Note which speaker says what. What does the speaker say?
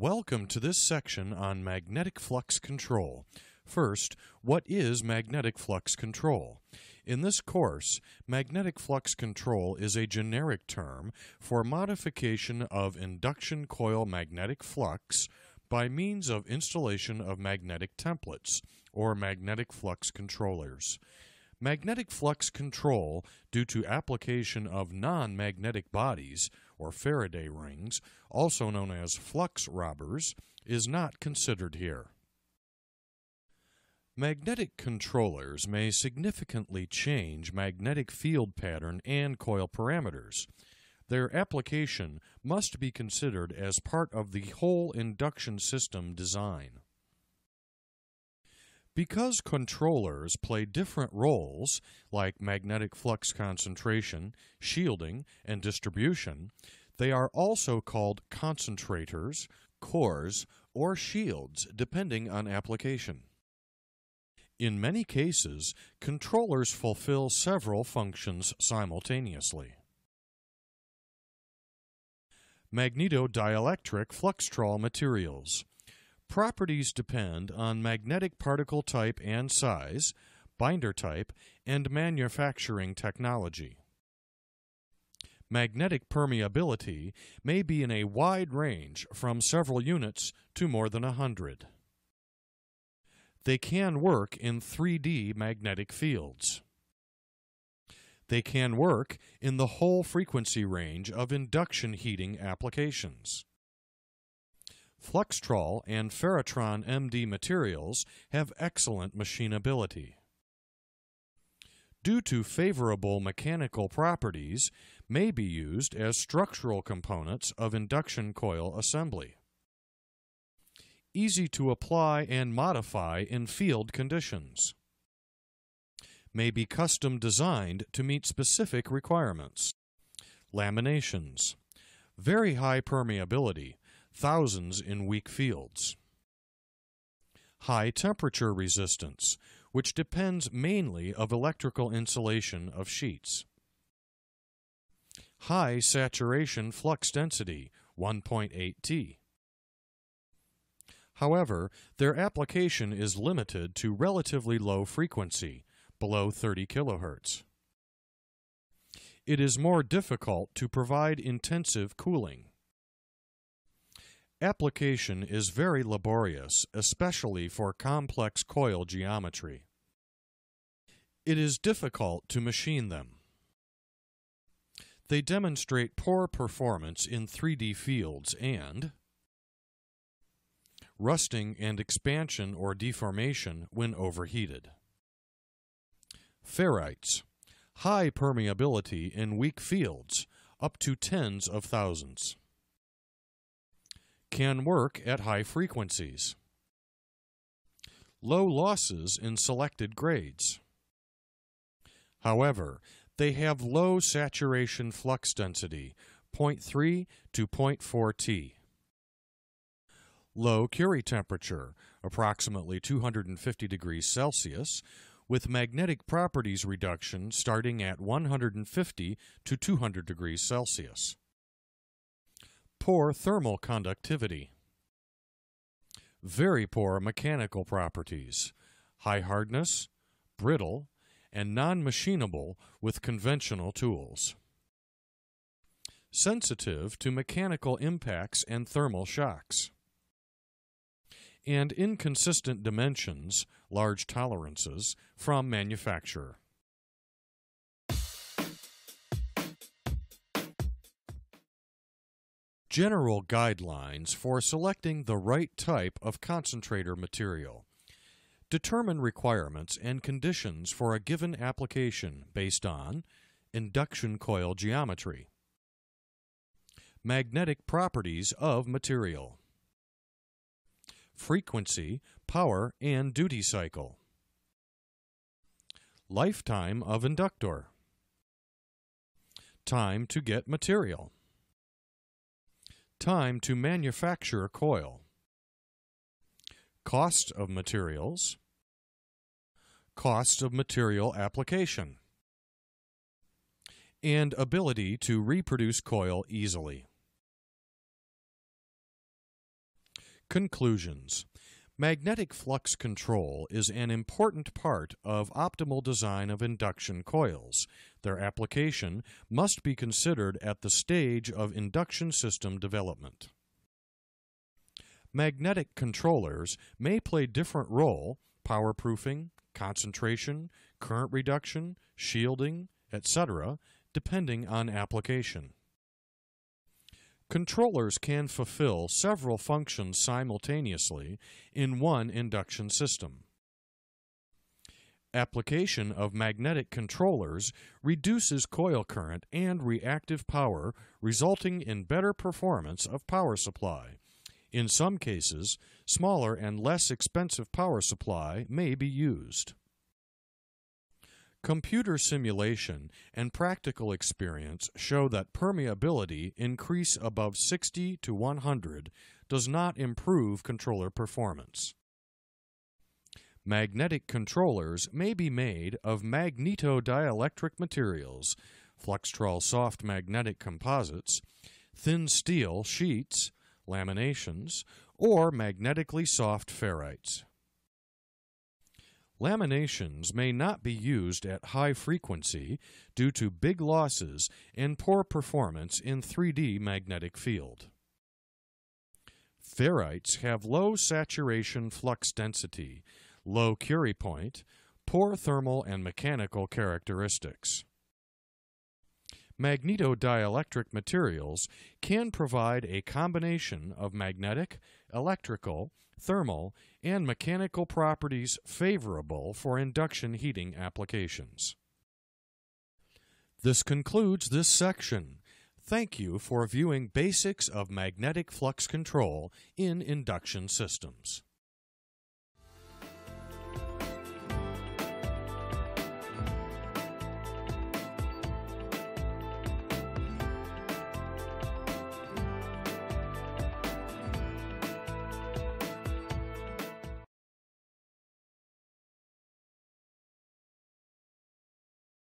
Speaker 1: Welcome to this section on magnetic flux control. First, what is magnetic flux control? In this course, magnetic flux control is a generic term for modification of induction coil magnetic flux by means of installation of magnetic templates or magnetic flux controllers. Magnetic flux control, due to application of non magnetic bodies, or Faraday rings, also known as flux robbers, is not considered here. Magnetic controllers may significantly change magnetic field pattern and coil parameters. Their application must be considered as part of the whole induction system design. Because controllers play different roles, like magnetic flux concentration, shielding, and distribution, they are also called concentrators, cores, or shields, depending on application. In many cases, controllers fulfill several functions simultaneously. Magnetodielectric Fluxtrol materials. Properties depend on magnetic particle type and size, binder type, and manufacturing technology. Magnetic permeability may be in a wide range from several units to more than a hundred. They can work in 3D magnetic fields. They can work in the whole frequency range of induction heating applications. Fluxtrol and Ferrotron MD materials have excellent machinability. Due to favorable mechanical properties, may be used as structural components of induction coil assembly. Easy to apply and modify in field conditions. May be custom designed to meet specific requirements. Laminations. Very high permeability, thousands in weak fields. High temperature resistance, which depends mainly of electrical insulation of sheets. High saturation flux density, 1.8 T. However, their application is limited to relatively low frequency, below 30 kHz. It is more difficult to provide intensive cooling. Application is very laborious, especially for complex coil geometry. It is difficult to machine them. They demonstrate poor performance in 3D fields and rusting and expansion or deformation when overheated. Ferrites high permeability in weak fields, up to tens of thousands can work at high frequencies. Low losses in selected grades. However, they have low saturation flux density, 0.3 to 0.4 T. Low Curie temperature, approximately 250 degrees Celsius, with magnetic properties reduction starting at 150 to 200 degrees Celsius. Poor thermal conductivity. Very poor mechanical properties. High hardness, brittle, and non-machinable with conventional tools. Sensitive to mechanical impacts and thermal shocks. And inconsistent dimensions, large tolerances, from manufacturer. General guidelines for selecting the right type of concentrator material. Determine requirements and conditions for a given application based on induction coil geometry, magnetic properties of material, frequency, power, and duty cycle, lifetime of inductor, time to get material. Time to manufacture a coil. Cost of materials. Cost of material application. And ability to reproduce coil easily. Conclusions Magnetic flux control is an important part of optimal design of induction coils. Their application must be considered at the stage of induction system development. Magnetic controllers may play different role power profiling, concentration, current reduction, shielding, etc., depending on application. Controllers can fulfill several functions simultaneously in one induction system. Application of magnetic controllers reduces coil current and reactive power, resulting in better performance of power supply. In some cases, smaller and less expensive power supply may be used. Computer simulation and practical experience show that permeability increase above 60 to 100 does not improve controller performance. Magnetic controllers may be made of magnetodielectric materials, Fluxtrol soft magnetic composites, thin steel sheets, laminations, or magnetically soft ferrites. Laminations may not be used at high frequency due to big losses and poor performance in 3D magnetic field. Ferrites have low saturation flux density, low Curie point, poor thermal and mechanical characteristics. Magnetodielectric materials can provide a combination of magnetic, electrical, thermal, and mechanical properties favorable for induction heating applications. This concludes this section. Thank you for viewing Basics of Magnetic Flux Control in Induction Systems.